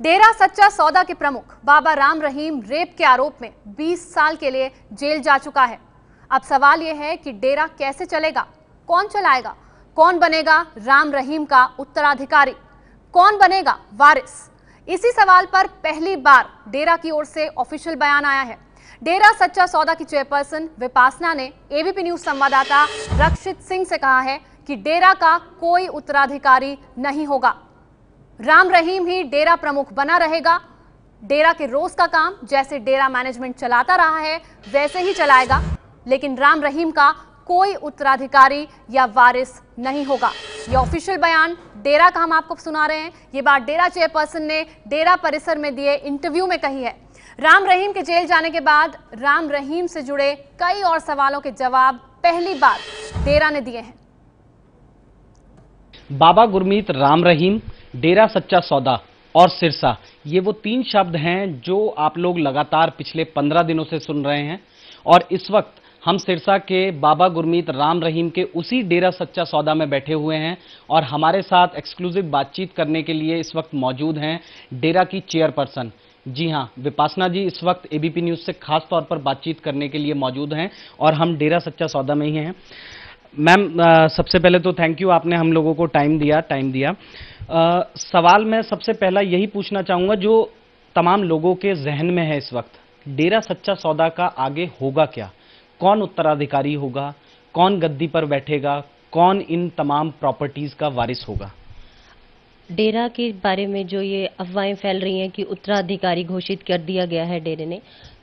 डेरा सच्चा सौदा के प्रमुख बाबा राम रहीम रेप के आरोप में 20 साल के लिए जेल जा चुका है। अब सवाल यह है कि डेरा कैसे चलेगा? कौन चलाएगा? कौन बनेगा राम रहीम का उत्तराधिकारी? कौन बनेगा वारिस? इसी सवाल पर पहली बार डेरा की ओर से ऑफिशियल बयान आया है। डेरा सच्चा सौदा की चेयरपर्सन विपासना ने एबीपी न्यूज़ संवाददाता रक्षित सिंह से कहा है कि डेरा का कोई उत्तराधिकारी नहीं होगा। राम रहीम ही डेरा प्रमुख बना रहेगा। डेरा के रोज का काम जैसे डेरा मैनेजमेंट चलाता रहा है, वैसे ही चलाएगा। लेकिन राम रहीम का कोई उत्तराधिकारी या वारिस नहीं होगा। ये ऑफिशियल बयान डेरा का हम आपको सुना रहे हैं। ये बात डेरा चेयरपर्सन ने डेरा परिसर में दिए इंटरव्यू में कही है। राम रहीम के जेल जाने के बाद राम रहीम से जुड़े कई और सवालों के जवाब पहली बार डेरा ने दिए हैं। बाबा गुरमीत राम रहीम डेरा सच्चा सौदा और सिरसा। ये वो तीन शब्द हैं जो आप लोग लगातार पिछले पंद्रह दिनों से सुन रहे हैं। और इस वक्त हम सिरसा के बाबा गुरमीत राम रहीम के उसी डेरा सच्चा सौदा में बैठे हुए हैं और हमारे साथ एक्सक्लूसिव बातचीत करने के लिए इस वक्त मौजूद हैं डेरा की चेयरपर्सन जी हाँ विपासना जी इस वक्त एबीपी न्यूज़ से खास तौर पर बातचीत करने के लिए मौजूद हैं और हम डेरा सच्चा सौदा में ही हैं। मैम सबसे पहले तो थैंक यू आपने हम लोगों को टाइम दिया टाइम दिया। आ, सवाल मैं सबसे पहला यही पूछना चाहूँगा जो तमाम लोगों के जहन में है इस वक्त। डेरा सच्चा सौदा का आगे होगा क्या? कौन उत्तराधिकारी होगा? कौन गद्दी पर बैठेगा? कौन इन तमाम प्रॉपर्टीज़ का वारिस होगा? डेरा के बारे में जो ये अफवाहें फैल रही हैं कि उत्तराधिकारी घोषित कर दिया गया है डेरे ने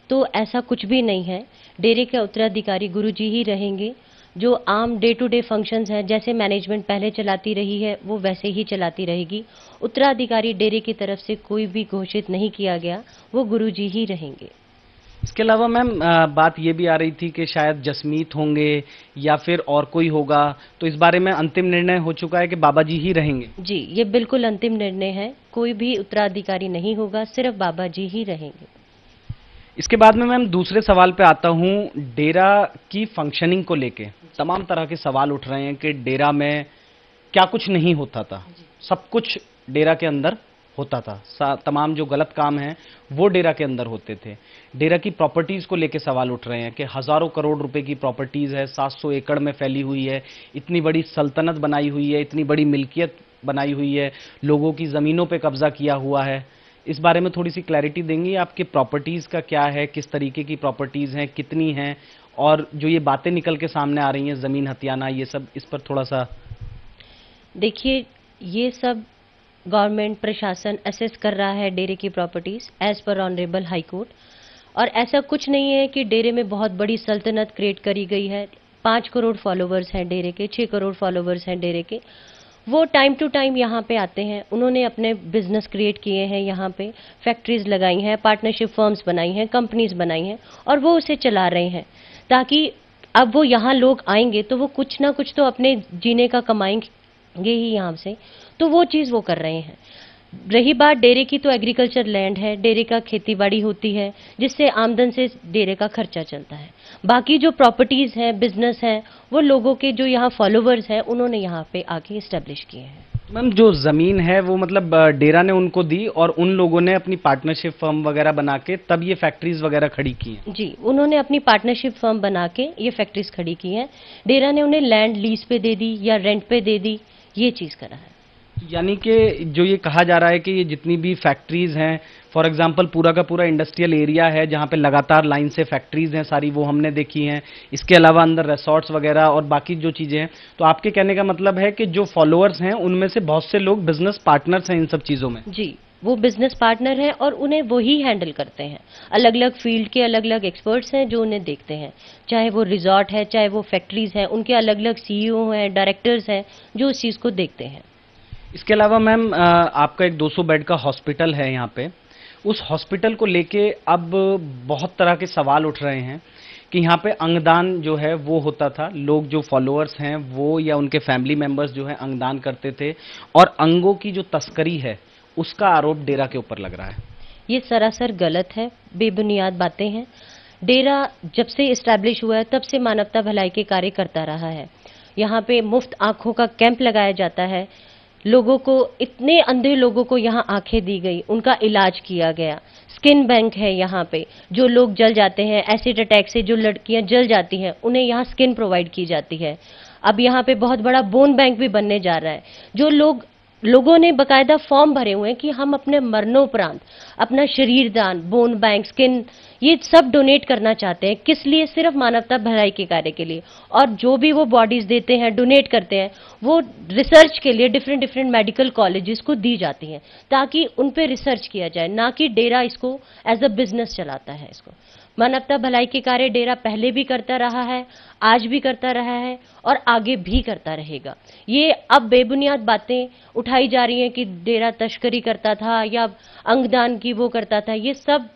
तो ऐसा कुछ भी नहीं है। डेरे के उत्तराधिकारी गुरुजी ही रहेंगे। जो आम डे टू डे फ़ंक्शंस हैं जैसे मैनेजमेंट पहले चलाती रही है वो वैसे ही चलाती रहेगी। उत्तराधिकारी डेरे की तरफ़ से कोई भी घोषित नहीं किया गया वो गुरुजी ही रहेंगे। इसके अलावा मैम बात ये भी आ रही थी कि शायद जसमीत होंगे या फिर और कोई होगा तो इस बारे में अंतिम निर्णय हो चुका है कि बाबा जी ही रहेंगे। जी ये बिल्कुल अंतिम निर्णय है कोई भी उत्तराधिकारी नहीं होगा सिर्फ़ बाबा जी ही रहेंगे। इसके बाद में मैम दूसरे सवाल पे आता हूँ डेरा की फंक्शनिंग को लेके। तमाम तरह के सवाल उठ रहे हैं कि डेरा में क्या कुछ नहीं होता था। सब कुछ डेरा के अंदर होता था। तमाम जो गलत काम हैं वो डेरा के अंदर होते थे। डेरा की प्रॉपर्टीज़ को लेके सवाल उठ रहे हैं कि हज़ारों करोड़ रुपए की प्रॉपर्टीज़ है 700 एकड़ में फैली हुई है इतनी बड़ी सल्तनत बनाई हुई है इतनी बड़ी मिल्कियत बनाई हुई है लोगों की ज़मीनों पे कब्जा किया हुआ है। इस बारे में थोड़ी सी क्लैरिटी देंगी आपके प्रॉपर्टीज़ का क्या है, किस तरीके की प्रॉपर्टीज़ हैं, कितनी हैं, और जो ये बातें निकल के सामने आ रही हैं, ज़मीन हथियाना, ये सब इस पर थोड़ा सा देखिए, ये सब गवर्नमेंट प्रशासन असेस कर रहा है डेरे की properties as per honourable high court और ऐसा कुछ नहीं है कि डेरे में बहुत बड़ी सल्तनत क्रिएट करी गई है। पाँच करोड़ फॉलोवर्स हैं डेरे के छः करोड़ फॉलोवर्स हैं डेरे के। वो टाइम टू टाइम यहाँ पे आते हैं। उन्होंने अपने बिज़नेस क्रिएट किए हैं यहाँ पे। फैक्ट्रीज लगाई हैं पार्टनरशिप फर्म्स बनाई हैं कंपनीज़ बनाई हैं और वो उसे चला रहे हैं। ताकि अब वो यहाँ लोग आएँगे तो वो कुछ ना कुछ तो अपने जीने का कमाएँगे ही यहाँ से। तो वो चीज़ वो कर रहे हैं। रही बात डेरे की तो एग्रीकल्चर लैंड है डेरे का खेती बाड़ी होती है जिससे आमदन से डेरे का खर्चा चलता है। बाकी जो प्रॉपर्टीज़ हैं बिज़नेस हैं वो लोगों के जो यहाँ फॉलोवर्स हैं उन्होंने यहाँ पे आके इस्टेब्लिश किए हैं। मैम जो ज़मीन है वो मतलब डेरा ने उनको दी और उन लोगों ने अपनी पार्टनरशिप फर्म वगैरह बना के तब ये फैक्ट्रीज वगैरह खड़ी की हैं। जी उन्होंने अपनी पार्टनरशिप फर्म बना के ये फैक्ट्रीज खड़ी की हैं। डेरा ने उन्हें लैंड लीज पे दे दी या रेंट पे दे दी ये चीज़ करा है। यानी कि जो ये कहा जा रहा है कि ये जितनी भी फैक्ट्रीज हैं फॉर एग्जांपल पूरा का पूरा इंडस्ट्रियल एरिया है, जहाँ पे लगातार लाइन से फैक्ट्रीज हैं, सारी वो हमने देखी हैं। इसके अलावा अंदर रिसोर्ट्स वगैरह और बाकी जो चीज़ें हैं तो आपके कहने का मतलब है कि जो फॉलोअर्स हैं, उनमें से बहुत से लोग बिज़नेस पार्टनर्स हैं इन सब चीज़ों में। जी, वो बिज़नेस पार्टनर हैं और उन्हें वो ही हैंडल करते हैं। अलग अलग फ़ील्ड के अलग अलग एक्सपर्ट्स हैं जो उन्हें देखते हैं। चाहे वो रिजॉर्ट है, चाहे वो फैक्ट्रीज हैं, उनके अलग अलग सीईओ हैं डायरेक्टर्स हैं, जो उस चीज़ को देखते हैं। इसके अलावा मैम आपका एक 200 बेड का हॉस्पिटल है यहाँ पे। उस हॉस्पिटल को लेके अब बहुत तरह के सवाल उठ रहे हैं कि यहाँ पे अंगदान जो है वो होता था। लोग जो फॉलोअर्स हैं, वो या उनके फैमिली मेंबर्स जो है अंगदान करते थे और अंगों की जो तस्करी है, उसका आरोप डेरा के ऊपर लग रहा है। ये सरासर गलत है, बेबुनियाद बातें हैं। डेरा जब से इस्टेब्लिश हुआ है, तब से मानवता भलाई के कार्य करता रहा है। यहाँ पे मुफ़्त आँखों का कैंप लगाया जाता है। लोगों को, इतने अंधे लोगों को यहाँ आँखें दी गई, उनका इलाज किया गया। स्किन बैंक है यहाँ पे, जो लोग जल जाते हैं एसिड अटैक से जो लड़कियाँ जल जाती हैं, उन्हें यहाँ स्किन प्रोवाइड की जाती है। अब यहाँ पे बहुत बड़ा बोन बैंक भी बनने जा रहा है। जो लोग लोगों ने बकायदा फॉर्म भरे हुए हैं कि हम अपने मरणोपरांत, अपना शरीर दान बोन बैंक स्किन ये सब डोनेट करना चाहते हैं। किस लिए? सिर्फ़ मानवता भलाई के कार्य के लिए। और जो भी वो बॉडीज देते हैं डोनेट करते हैं, वो रिसर्च के लिए डिफरेंट डिफरेंट मेडिकल कॉलेजेस को दी जाती हैं, ताकि उन पर रिसर्च किया जाए, ना कि डेरा इसको एज अ बिज़नेस चलाता है इसको। मानवता भलाई के कार्य डेरा पहले भी करता रहा है, आज भी करता रहा है और आगे भी करता रहेगा। ये अब बेबुनियाद बातें उठाई जा रही हैं कि डेरा तस्करी करता था या अंगदान की वो करता था, ये सब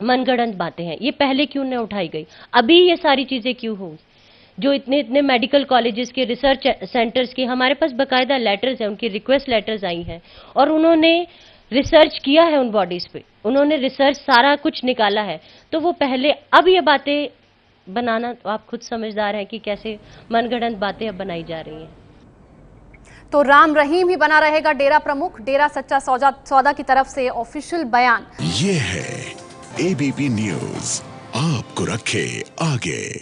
मनगढ़ंत बातें हैं। ये पहले क्यों न उठाई गई? अभी ये सारी चीज़ें क्यों होंगी जो इतने इतने मेडिकल कॉलेजेस के रिसर्च सेंटर्स के हमारे पास बकायदा लेटर्स हैं, उनकी रिक्वेस्ट लेटर्स आई हैं और उन्होंने रिसर्च किया है उन बॉडीज पे। उन्होंने रिसर्च सारा कुछ निकाला है। तो वो पहले अब ये बातें बनाना तो आप खुद समझदार हैं कि कैसे मनगढ़ंत बातें अब बनाई जा रही हैं। तो राम रहीम ही बना रहेगा डेरा प्रमुख। डेरा सच्चा सौदा सौदा की तरफ़ से ऑफिशियल बयान। ये है एबीपी न्यूज़ आपको रखे आगे।